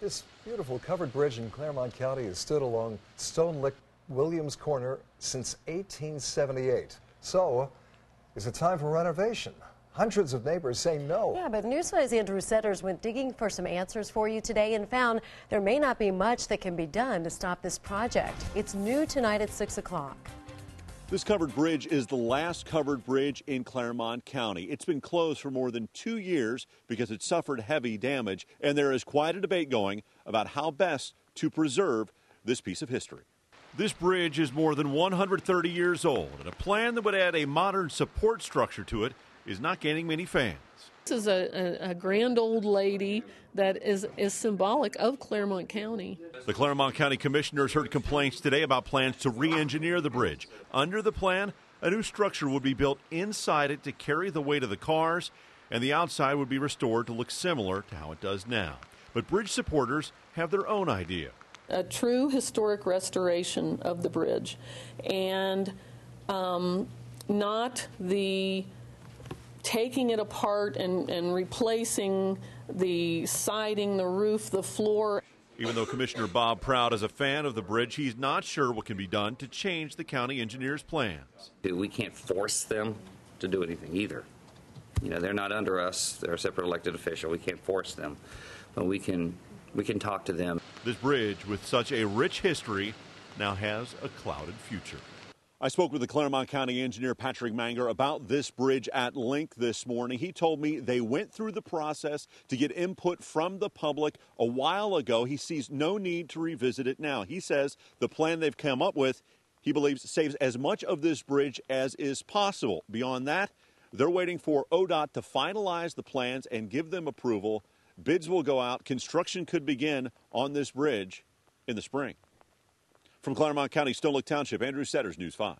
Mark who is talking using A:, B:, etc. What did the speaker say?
A: This beautiful covered bridge in Clermont County has stood along Stonelick Williams Corner since 1878. So, is it time for renovation? Hundreds of neighbors say no.
B: Yeah, but News 5's Andrew Setters went digging for some answers for you today and found there may not be much that can be done to stop this project. It's new tonight at 6 o'clock.
C: This covered bridge is the last covered bridge in Clermont County. It's been closed for more than two years because it suffered heavy damage, and there is quite a debate going about how best to preserve this piece of history. This bridge is more than 130 years old, and a plan that would add a modern support structure to it is not gaining many fans.
D: This is a, a, a, grand old lady that is, is symbolic of Clermont County.
C: The Clermont County Commissioners heard complaints today about plans to re engineer the bridge. Under the plan, a new structure would be built inside it to carry the weight of the cars, and the outside would be restored to look similar to how it does now. But bridge supporters have their own idea.
D: A true historic restoration of the bridge, and um, not the taking it apart and, and replacing the siding, the roof, the floor.
C: Even though Commissioner Bob Proud is a fan of the bridge, he's not sure what can be done to change the county engineer's plans.
E: We can't force them to do anything either. You know, they're not under us. They're a separate elected official. We can't force them, but we can we can talk to them.
C: This bridge, with such a rich history, now has a clouded future. I spoke with the Clermont County engineer Patrick Manger about this bridge at length this morning. He told me they went through the process to get input from the public a while ago. He sees no need to revisit it now. He says the plan they've come up with, he believes, saves as much of this bridge as is possible. Beyond that, they're waiting for ODOT to finalize the plans and give them approval. Bids will go out. Construction could begin on this bridge in the spring. From Clermont County, Stonelick Township, Andrew Setters, News 5.